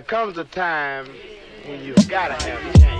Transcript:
there comes a time when you gotta have change.